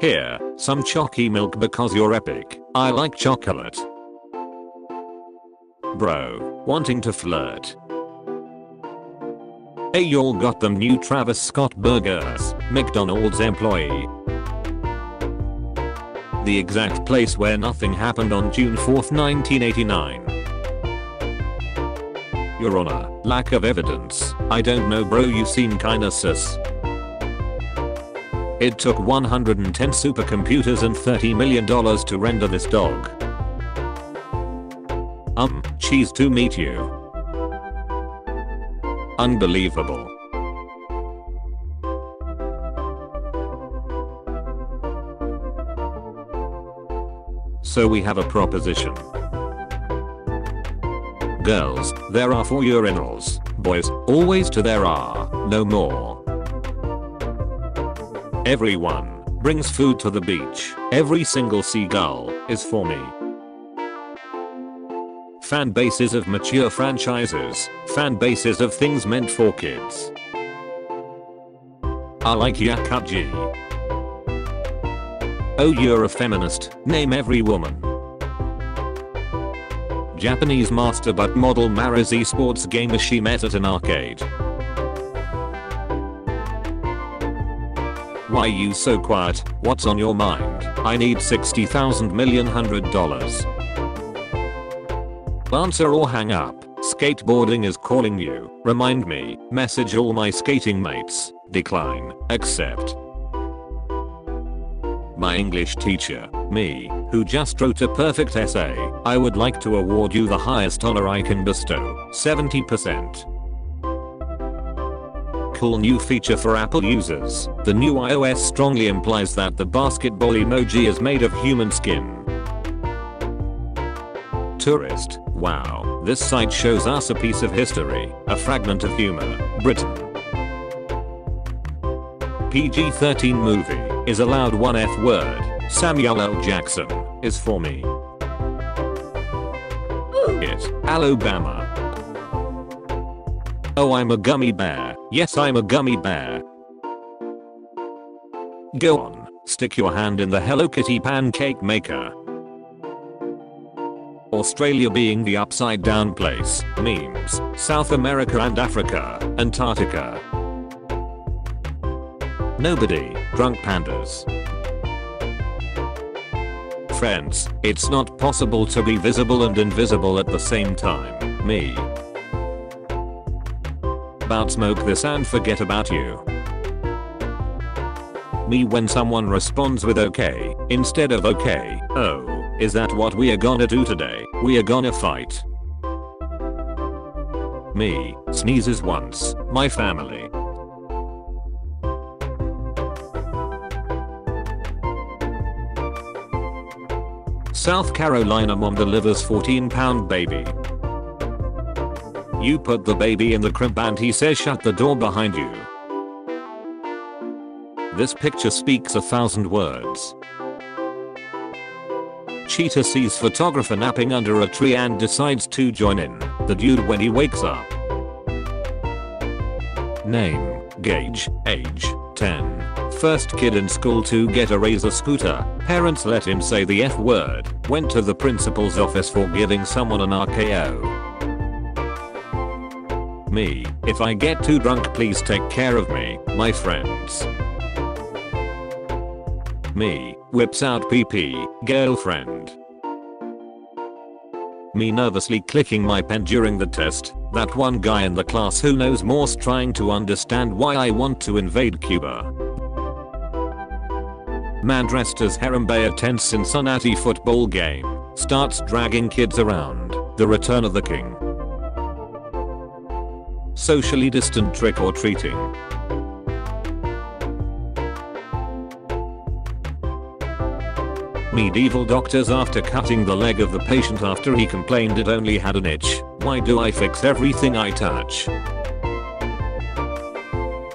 Here, some chalky milk because you're epic. I like chocolate. Bro, wanting to flirt. Hey y'all got them new Travis Scott burgers, McDonald's employee. The exact place where nothing happened on June 4th 1989. Your honor, lack of evidence. I don't know bro you seem kinda sus. It took 110 supercomputers and $30 million to render this dog. Um, cheese to meet you. Unbelievable. So we have a proposition. Girls, there are four urinals. Boys, always to there are, no more. Everyone brings food to the beach. Every single seagull is for me. Fan bases of mature franchises. Fan bases of things meant for kids. I like Yakuji. Oh you're a feminist, name every woman. Japanese master but model Maris esports gamer she met at an arcade. Why you so quiet? What's on your mind? I need 60,000 million hundred dollars. Answer or hang up. Skateboarding is calling you. Remind me. Message all my skating mates. Decline. Accept. My English teacher, me, who just wrote a perfect essay, I would like to award you the highest honor I can bestow, 70% cool new feature for Apple users. The new iOS strongly implies that the basketball emoji is made of human skin. Tourist. Wow, this site shows us a piece of history, a fragment of humor. Britain. PG-13 movie is allowed one F word. Samuel L. Jackson is for me. It. aloe bama. Oh I'm a gummy bear. Yes I'm a gummy bear. Go on, stick your hand in the Hello Kitty pancake maker. Australia being the upside down place, memes, South America and Africa, Antarctica. Nobody, drunk pandas. Friends, it's not possible to be visible and invisible at the same time, me about smoke this and forget about you. Me when someone responds with okay, instead of okay, oh, is that what we are gonna do today? We are gonna fight. Me, sneezes once, my family. South Carolina mom delivers 14 pound baby. You put the baby in the crib and he says shut the door behind you. This picture speaks a thousand words. Cheetah sees photographer napping under a tree and decides to join in. The dude when he wakes up. Name, Gage, age, 10. First kid in school to get a razor scooter. Parents let him say the F word. Went to the principal's office for giving someone an RKO. Me, if I get too drunk please take care of me, my friends. Me, whips out PP, girlfriend. Me nervously clicking my pen during the test, that one guy in the class who knows Morse trying to understand why I want to invade Cuba. Man dressed as Harambe attends Cincinnati football game, starts dragging kids around, the return of the king socially distant trick or treating. Medieval doctors after cutting the leg of the patient after he complained it only had an itch. Why do I fix everything I touch?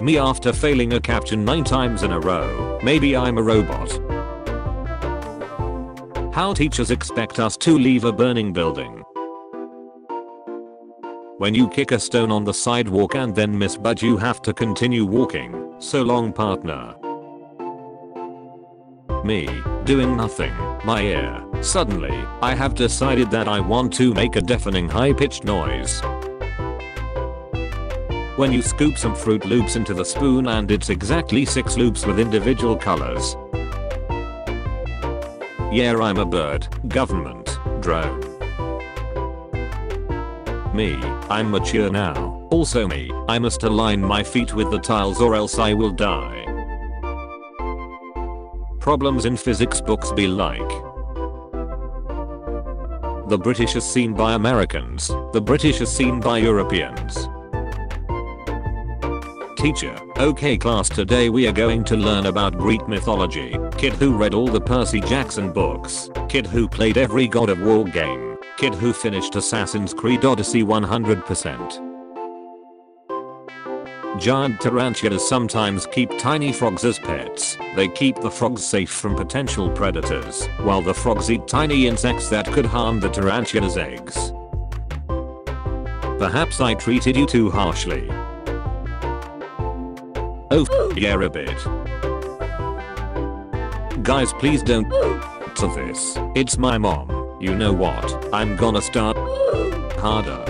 Me after failing a caption 9 times in a row. Maybe I'm a robot. How teachers expect us to leave a burning building. When you kick a stone on the sidewalk and then miss but you have to continue walking. So long partner. Me, doing nothing, my ear. Suddenly, I have decided that I want to make a deafening high-pitched noise. When you scoop some Fruit Loops into the spoon and it's exactly 6 loops with individual colors. Yeah I'm a bird, government, drone. Me, I'm mature now. Also me, I must align my feet with the tiles or else I will die. Problems in physics books be like. The British is seen by Americans, the British is seen by Europeans. Teacher, okay class today we are going to learn about Greek mythology, kid who read all the Percy Jackson books, kid who played every God of War game, kid who finished Assassin's Creed Odyssey 100%. Giant tarantulas sometimes keep tiny frogs as pets. They keep the frogs safe from potential predators, while the frogs eat tiny insects that could harm the tarantula's eggs. Perhaps I treated you too harshly. Oh yeah a bit. Guys please don't to this. It's my mom. You know what? I'm gonna start harder.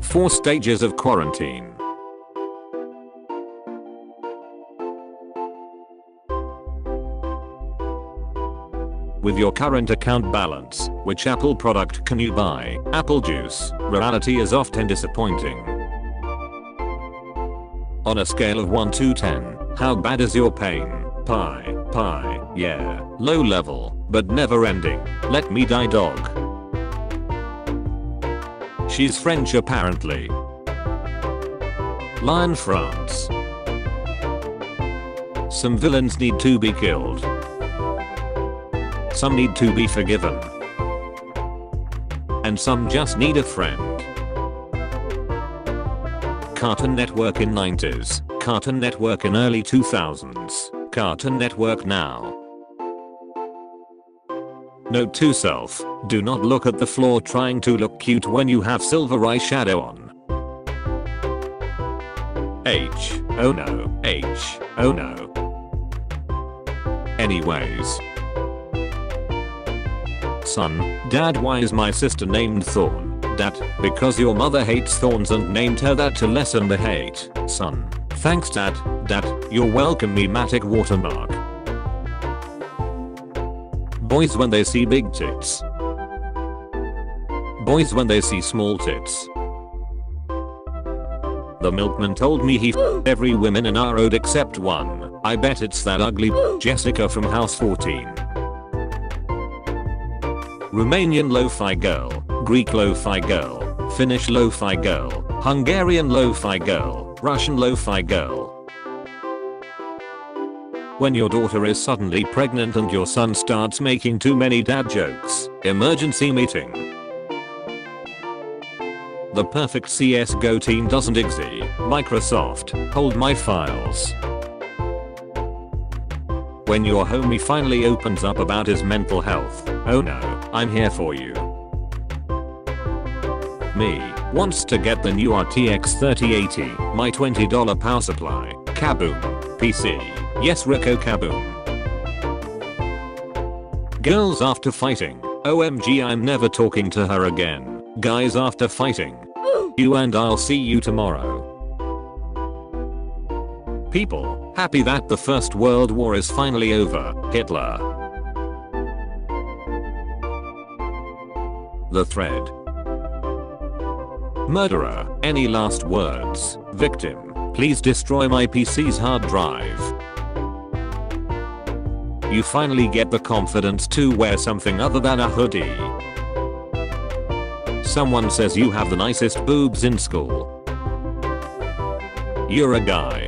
4 stages of quarantine. With your current account balance, which Apple product can you buy? Apple juice. Reality is often disappointing. On a scale of 1 to 10, how bad is your pain? Pie, pie, yeah, low level, but never ending. Let me die dog. She's French apparently. Lion France. Some villains need to be killed. Some need to be forgiven. And some just need a friend. Cartoon Network in 90s, Cartoon Network in early 2000s, Cartoon Network now. Note to self, do not look at the floor trying to look cute when you have silver eyeshadow on. H, oh no, H, oh no. Anyways. Son, dad why is my sister named Thorn? That, because your mother hates thorns and named her that to lessen the hate, son. Thanks dad, dad, you're welcome mematic watermark. Boys when they see big tits. Boys when they see small tits. The milkman told me he f***ed every woman in our road except one. I bet it's that ugly Jessica from House 14. Romanian lo-fi girl. Greek lo-fi girl, Finnish lo-fi girl, Hungarian lo-fi girl, Russian lo-fi girl. When your daughter is suddenly pregnant and your son starts making too many dad jokes, emergency meeting. The perfect CSGO team doesn't exist. Microsoft, hold my files. When your homie finally opens up about his mental health, oh no, I'm here for you me, wants to get the new RTX 3080, my $20 power supply, kaboom, PC, yes Rico kaboom. Girls after fighting, OMG I'm never talking to her again, guys after fighting. You and I'll see you tomorrow. People, happy that the first world war is finally over, Hitler. The thread, Murderer, any last words? Victim, please destroy my PC's hard drive. You finally get the confidence to wear something other than a hoodie. Someone says you have the nicest boobs in school. You're a guy.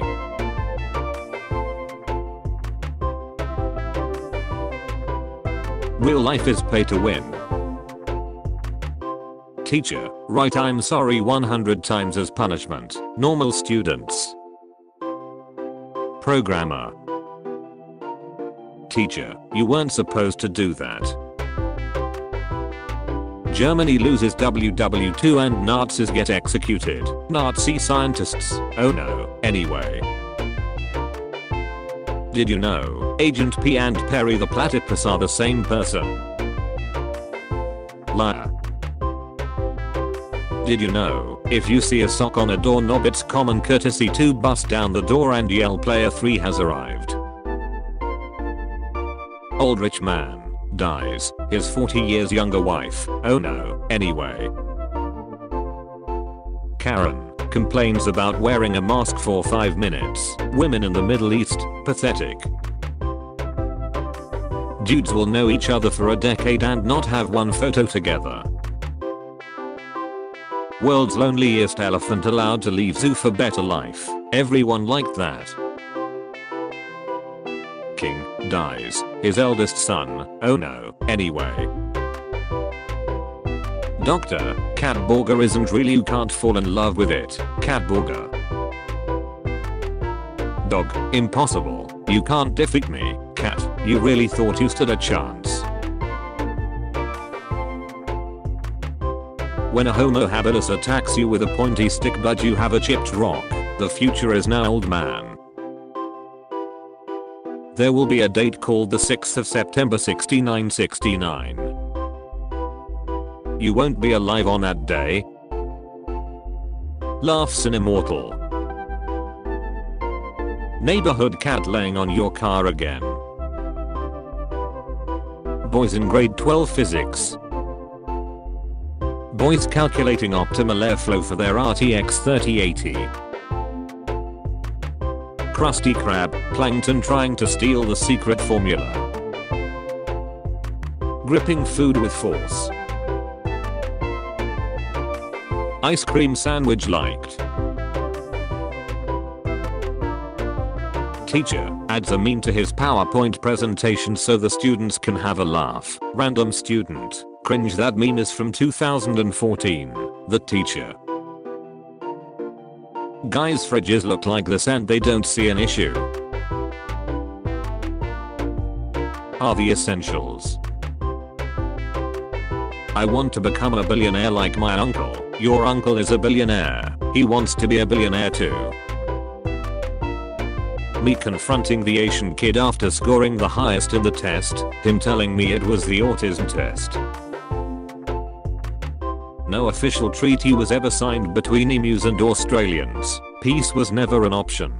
Real life is pay to win. Teacher, write I'm sorry 100 times as punishment. Normal students. Programmer. Teacher, you weren't supposed to do that. Germany loses WW2 and Nazis get executed. Nazi scientists. Oh no. Anyway. Did you know, Agent P and Perry the Platypus are the same person? Liar. Did you know, if you see a sock on a doorknob it's common courtesy to bust down the door and yell player 3 has arrived. Old rich man dies, his 40 years younger wife, oh no, anyway. Karen complains about wearing a mask for 5 minutes. Women in the Middle East, pathetic. Dudes will know each other for a decade and not have one photo together. World's loneliest elephant allowed to leave zoo for better life. Everyone liked that. King dies. His eldest son. Oh no. Anyway. Doctor, cat burger isn't real you can't fall in love with it. Cat burger. Dog, impossible. You can't defeat me. Cat, you really thought you stood a chance. When a homo habilis attacks you with a pointy stick but you have a chipped rock, the future is now old man. There will be a date called the 6th of September 6969. You won't be alive on that day. Laughs an immortal. Neighborhood cat laying on your car again. Boys in grade 12 physics. Boys calculating optimal airflow for their RTX 3080. Krusty Krab, Plankton trying to steal the secret formula. Gripping food with force. Ice cream sandwich liked. Teacher adds a meme to his PowerPoint presentation so the students can have a laugh. Random student. Cringe that meme is from 2014. The teacher. Guys fridges look like this and they don't see an issue. Are the essentials. I want to become a billionaire like my uncle. Your uncle is a billionaire. He wants to be a billionaire too. Me confronting the Asian kid after scoring the highest in the test, him telling me it was the autism test. No official treaty was ever signed between emus and Australians. Peace was never an option.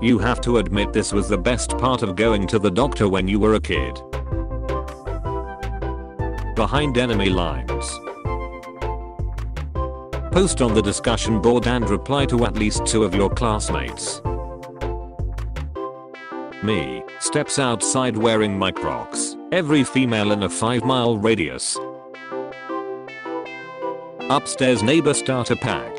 You have to admit this was the best part of going to the doctor when you were a kid behind enemy lines. Post on the discussion board and reply to at least two of your classmates. Me, steps outside wearing my crocs. Every female in a 5 mile radius. Upstairs neighbor starter pack.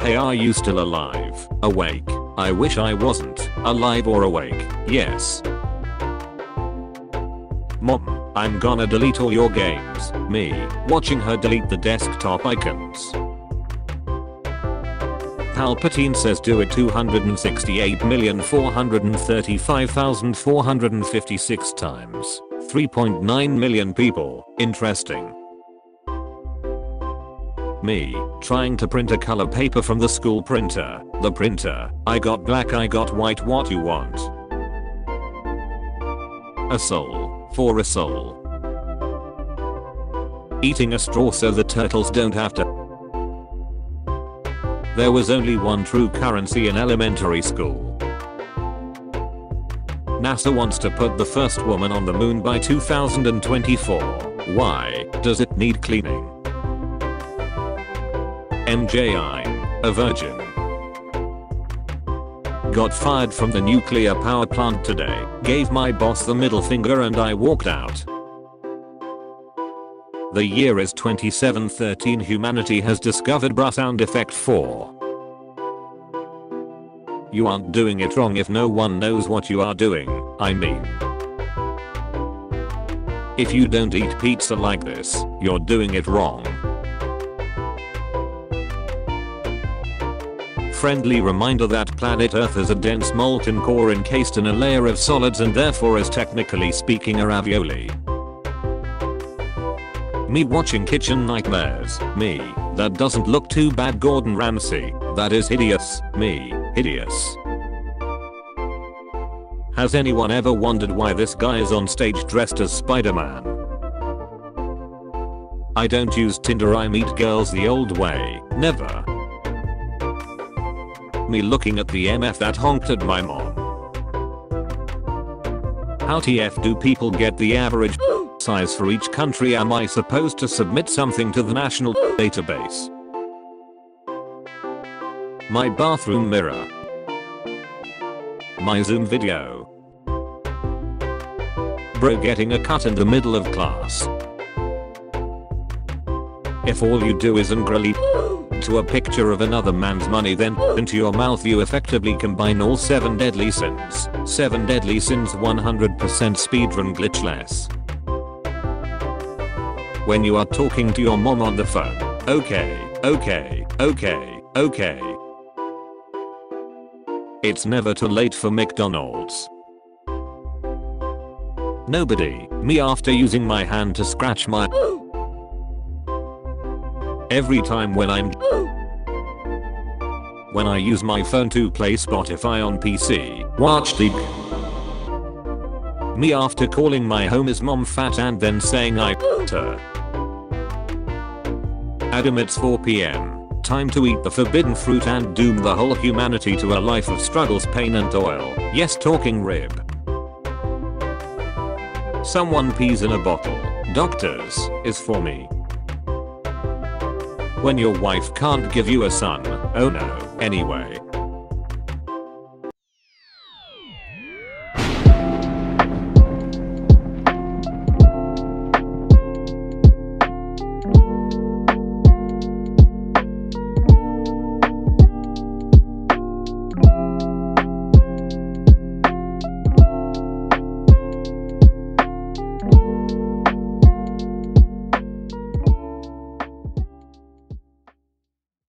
Hey are you still alive? Awake? I wish I wasn't. Alive or awake? Yes. Mom, I'm gonna delete all your games. Me, watching her delete the desktop icons. Palpatine says do it 268,435,456 times. 3.9 million people. Interesting. Me, trying to print a color paper from the school printer. The printer. I got black I got white what you want. A soul. For a soul. Eating a straw so the turtles don't have to. There was only one true currency in elementary school. NASA wants to put the first woman on the moon by 2024. Why does it need cleaning? MJ I'm a virgin. Got fired from the nuclear power plant today, gave my boss the middle finger and I walked out. The year is 2713 humanity has discovered bra sound effect 4. You aren't doing it wrong if no one knows what you are doing, I mean. If you don't eat pizza like this, you're doing it wrong. friendly reminder that planet Earth is a dense molten core encased in a layer of solids and therefore is technically speaking a ravioli. Me watching Kitchen Nightmares, me, that doesn't look too bad Gordon Ramsay, that is hideous, me, hideous. Has anyone ever wondered why this guy is on stage dressed as Spider-Man? I don't use Tinder I meet girls the old way, never. Me looking at the MF that honked at my mom. How TF do people get the average size for each country am I supposed to submit something to the national database? My bathroom mirror. My Zoom video. Bro getting a cut in the middle of class. If all you do is angrily to a picture of another man's money then into your mouth you effectively combine all 7 deadly sins. 7 deadly sins 100% speedrun glitchless. When you are talking to your mom on the phone. Okay, okay, okay, okay. It's never too late for McDonald's. Nobody, me after using my hand to scratch my every time when I'm when I use my phone to play Spotify on PC, watch the me after calling my home is mom fat and then saying I her. Adam it's 4pm, time to eat the forbidden fruit and doom the whole humanity to a life of struggles pain and toil, yes talking rib. Someone pees in a bottle, doctors, is for me. When your wife can't give you a son, oh no, anyway,